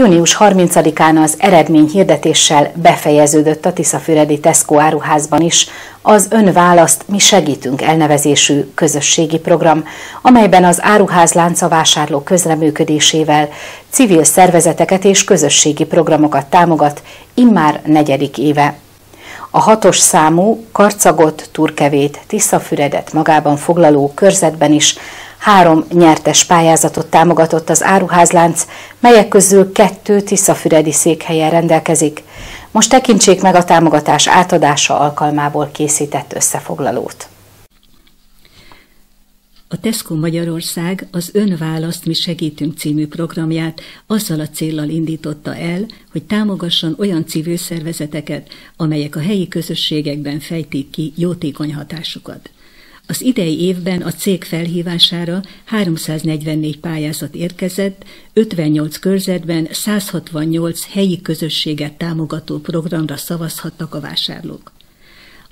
Június 30-án az eredményhirdetéssel befejeződött a Tiszafüredi Tesco áruházban is az Ön választ, mi segítünk elnevezésű közösségi program, amelyben az áruház láncavásárló közreműködésével civil szervezeteket és közösségi programokat támogat immár negyedik éve. A hatos számú Karcagot, Turkevét, Tiszafüredet magában foglaló körzetben is Három nyertes pályázatot támogatott az áruházlánc, melyek közül kettő Tiszafüredi székhelyen rendelkezik. Most tekintsék meg a támogatás átadása alkalmából készített összefoglalót. A Tesco Magyarország az Ön választ mi segítünk című programját azzal a céllal indította el, hogy támogasson olyan civil szervezeteket, amelyek a helyi közösségekben fejtik ki jótékony hatásukat. Az idei évben a cég felhívására 344 pályázat érkezett, 58 körzetben 168 helyi közösséget támogató programra szavazhattak a vásárlók.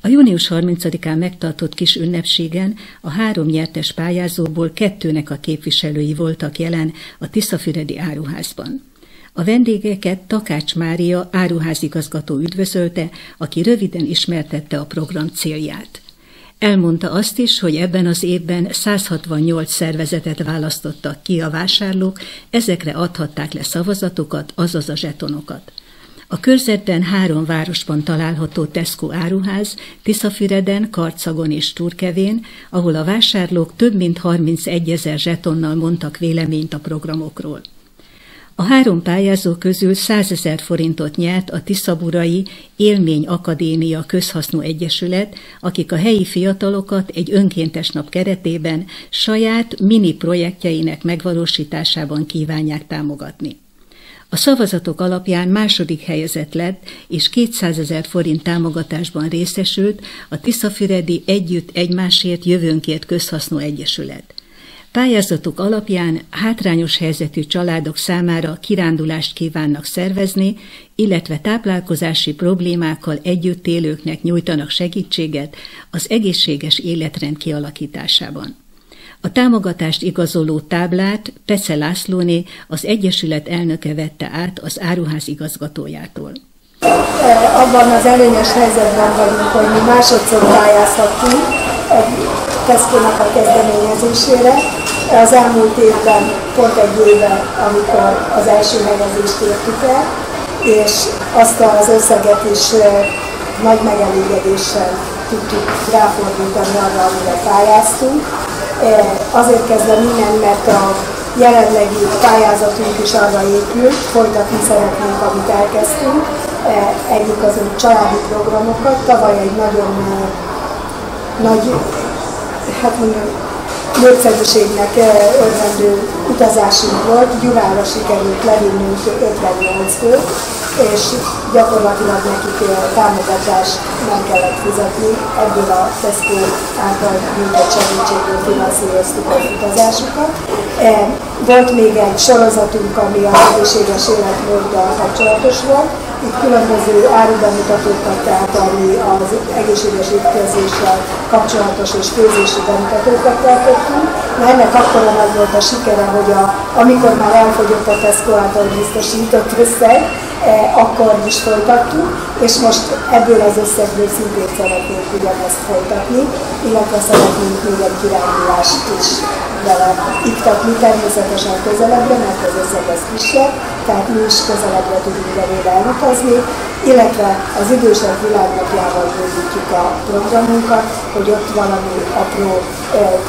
A június 30-án megtartott kis ünnepségen a három nyertes pályázóból kettőnek a képviselői voltak jelen a Tiszafüredi áruházban. A vendégeket Takács Mária áruházigazgató üdvözölte, aki röviden ismertette a program célját. Elmondta azt is, hogy ebben az évben 168 szervezetet választottak ki a vásárlók, ezekre adhatták le szavazatokat, azaz a zsetonokat. A körzetben három városban található Tesco áruház, Tiszafüreden, Karcagon és Turkevén, ahol a vásárlók több mint 31 ezer zsetonnal mondtak véleményt a programokról. A három pályázó közül 100 ezer forintot nyert a Tiszaburai Élmény Akadémia Közhasznú Egyesület, akik a helyi fiatalokat egy önkéntes nap keretében saját mini projektjeinek megvalósításában kívánják támogatni. A szavazatok alapján második helyezett lett, és 200 ezer forint támogatásban részesült a Tiszafüredi Együtt Egymásért Jövőnkért Közhasznú Egyesület. Pályázatuk alapján hátrányos helyzetű családok számára kirándulást kívánnak szervezni, illetve táplálkozási problémákkal együtt élőknek nyújtanak segítséget az egészséges életrend kialakításában. A támogatást igazoló táblát Pece Lászlóné, az Egyesület elnöke vette át az áruház igazgatójától. Abban az előnyös helyzetben vagyunk, hogy mi másodszor pályázhatunk Tesco-nak a kezdeményezésére. Az elmúlt évben, pont egy éve, amikor az első helyezést értük el, és azt az összeget is nagy megelégedéssel tudtuk ráfordítani arra, amire pályáztunk. Azért kezdem innen, mert a jelenlegi pályázatunk is arra épül, folytatni szeretnénk, amit elkezdtünk. Egyik az a családi programokat, tavaly egy nagyon nagy hát mondjam, népszerűségnek eh, örvendő utazásunk volt, Gyurára sikerült levinnünk 58 főt, és gyakorlatilag nekik eh, támogatást nem kellett fizetni, ebből a Tesco által nyújtott segítségből finanszíroztuk az utazásukat. Eh, volt még egy sorozatunk, ami a egészséges életmóddal kapcsolatos volt, itt különböző árubemutatókat, tehát ami az egészséges étkezéssel kapcsolatos és főzési bemutatókat tartottunk. Na ennek akkor nagy volt a sikere, hogy a, amikor már elfogyott a Tesco által biztosított összeg, eh, akkor is folytattuk, és most ebből az összegből szintén szeretnénk ugyanezt folytatni, illetve szeretnénk még egy kirándulást is vele iktatni, természetesen közelebbre, mert az összeg az kisebb, tehát mi is közelebbre tudunk belőle elutazni, illetve az idősek világnapjával bővítjük a programunkat, hogy ott valami apró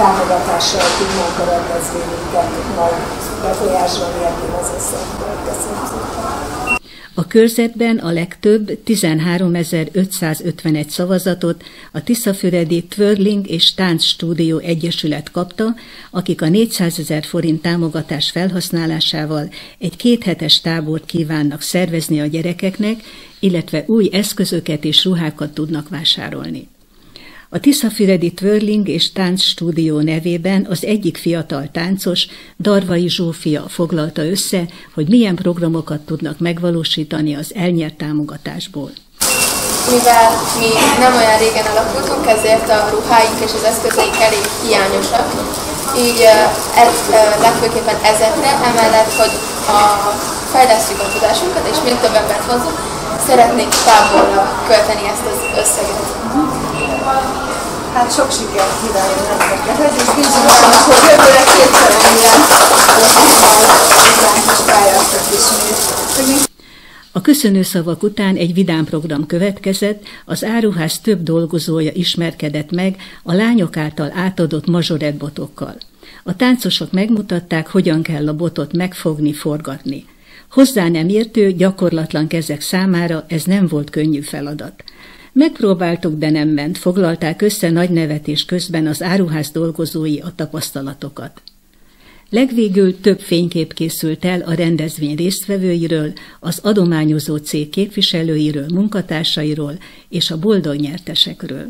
támogatással tudnánk a rendezvényünket majd befolyásra mérni az összegből. Köszönöm szépen! A körzetben a legtöbb 13.551 szavazatot a Tiszafüredi Twirling és Tánc Stúdió Egyesület kapta, akik a 400 ezer forint támogatás felhasználásával egy kéthetes tábort kívánnak szervezni a gyerekeknek, illetve új eszközöket és ruhákat tudnak vásárolni. A Tiszafüredi Twirling és Tánc Stúdió nevében az egyik fiatal táncos, Darvai Zsófia foglalta össze, hogy milyen programokat tudnak megvalósítani az elnyert támogatásból. Mivel mi nem olyan régen alakultunk, ezért a ruháink és az eszközeink elég hiányosak, így e, legfőképpen ezekre, emellett, hogy a fejlesztjük a tudásunkat, és még több embert hozunk, szeretnék táborra költeni ezt az összeget. Hát sok sikert kívánok ehhez, és bízom hogy jövőre kétszer ismét. A köszönő szavak után egy vidám program következett, az áruház több dolgozója ismerkedett meg a lányok által átadott botokkal. A táncosok megmutatták, hogyan kell a botot megfogni, forgatni. Hozzá nem értő, gyakorlatlan kezek számára ez nem volt könnyű feladat. Megpróbáltuk, de nem ment, foglalták össze nagy nevetés közben az áruház dolgozói a tapasztalatokat. Legvégül több fénykép készült el a rendezvény résztvevőiről, az adományozó cég képviselőiről, munkatársairól és a boldog nyertesekről.